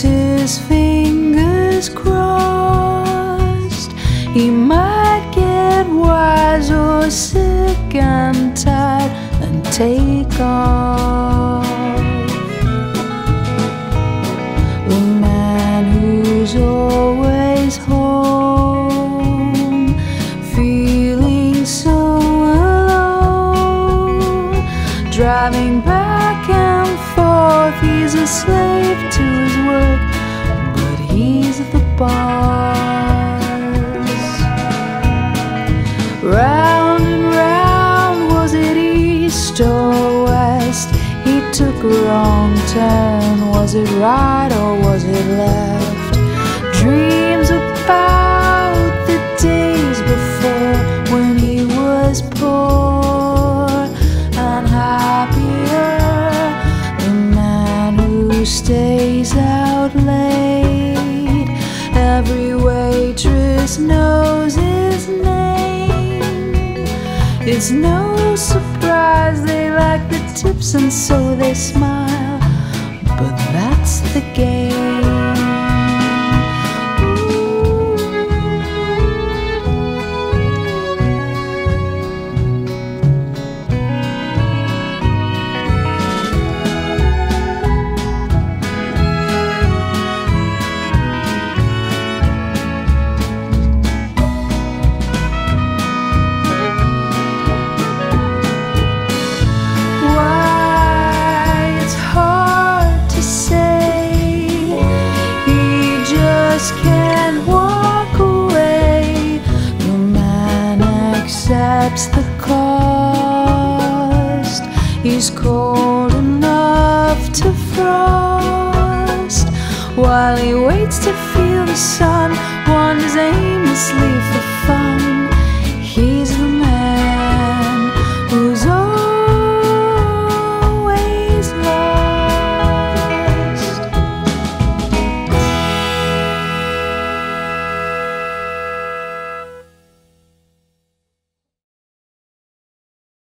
his fingers crossed. He might get wise or sick and tired and take off. Driving back and forth. He's a slave to his work, but he's at the bars. Round and round, was it east or west? He took a wrong turn. Was it right or was it left? Who stays out late, every waitress knows his name. It's no surprise they like the tips and so they smile, but that's the game. accepts the cost. He's cold enough to frost. While he waits to feel the sun, wanders aimlessly for